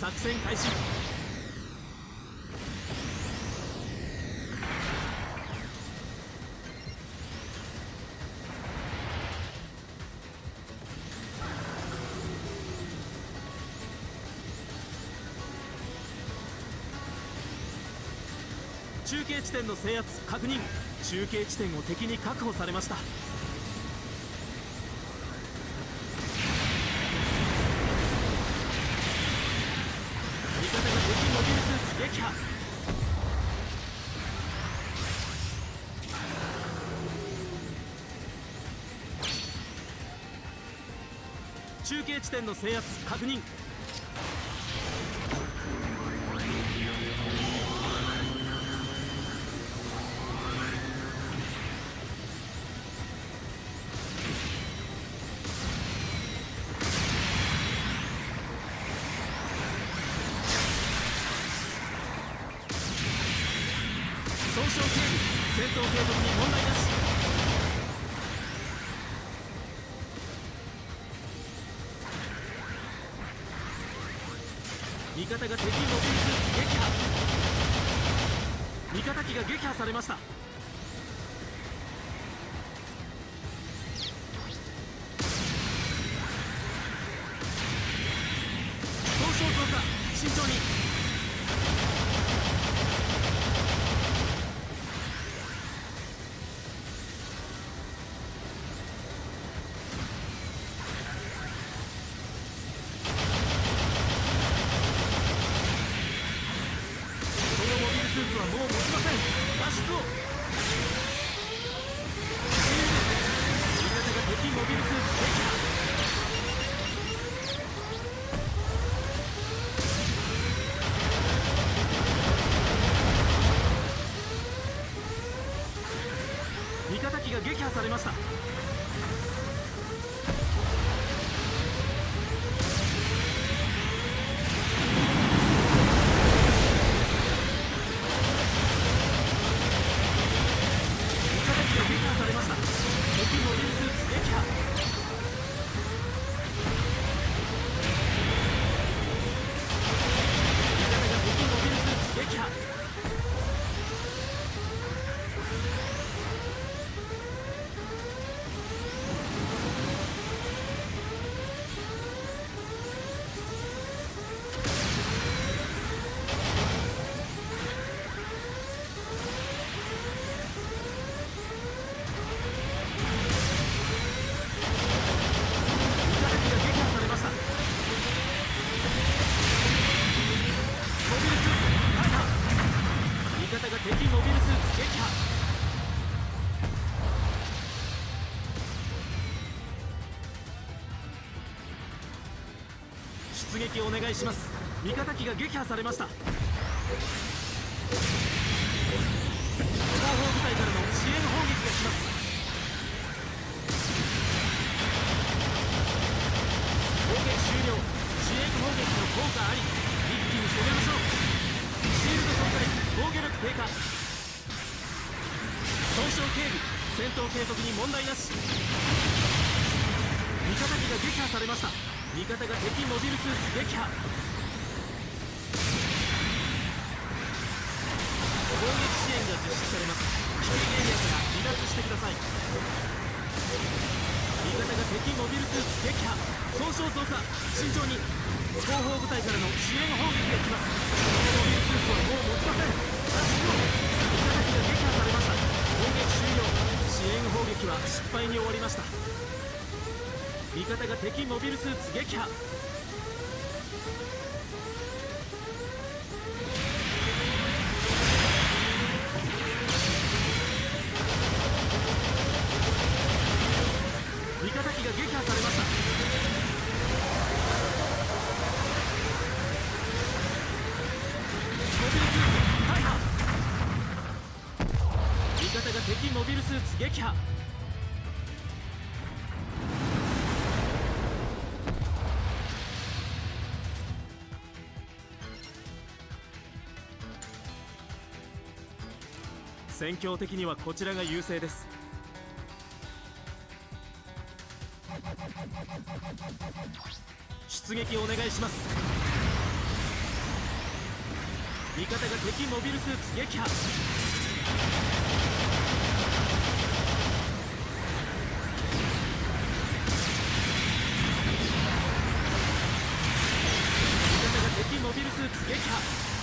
作戦開始。中継地点の制圧確認。中継地点を敵に確保されました。中継地点の制圧確認。損傷警備戦闘継続に問題なし。味方が敵モビルスーツ撃破味方機が撃破されました。方が敵モビルスーツ撃破。出撃お願いします。味方機が撃破されました。戦闘継続に問題なし。味方機が撃破されました。味方が敵モビルスーツ撃破。攻撃支援が実施されます。危険エリアから離脱してください。味方が敵モビルスーツ撃破。損傷増加。慎重に。後方部隊からの支援砲撃が来ます。このモビルスーツはもう持ちません。脱出を。味方機が撃破されました。攻撃終了。支援砲撃は失敗に終わりました。味方が敵モビルスーツ撃破。味方機が撃破されました。モビルスーツ撃破。戦況的にはこちらが優勢です。出撃お願いします。味方が敵モビルスーツ撃破。撃破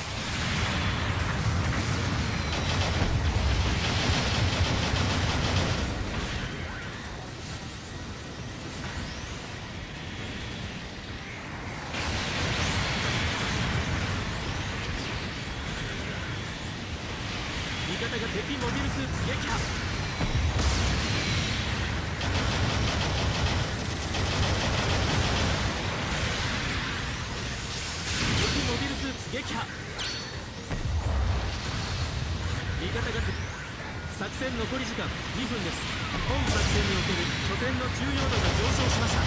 分です。本作戦における拠点の重要度が上昇しました。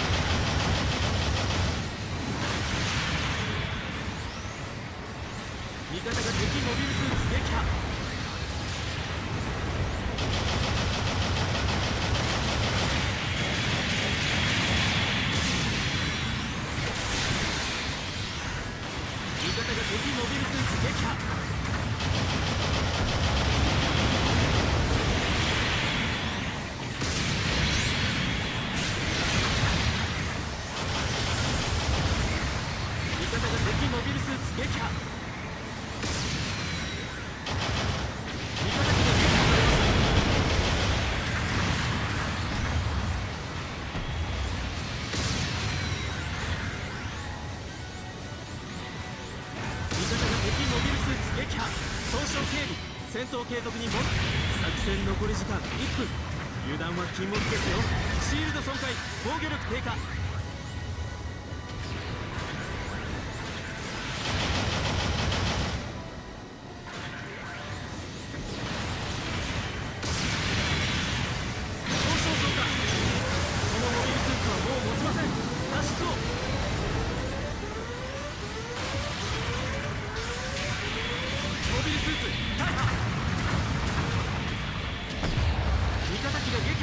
味方が敵モビルスーツ撃破。味方が敵モビルスーツ撃破。ビルスーツ撃破味方機が撃破されました味方が敵モビルスーツ撃破損傷警備。戦闘継続にも作戦残り時間1分。油断は禁物ですよ。シールド損壊防御力低下。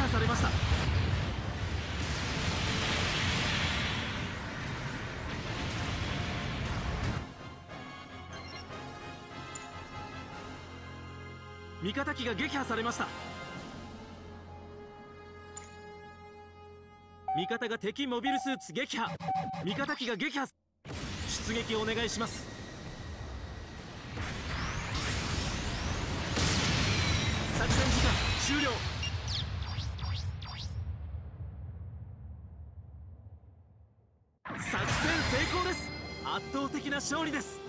破されました。味方機が撃破されました。味方が敵モビルスーツ撃破。味方機が撃破。出撃お願いします。作戦時間終了。作戦成功です。圧倒的な勝利です。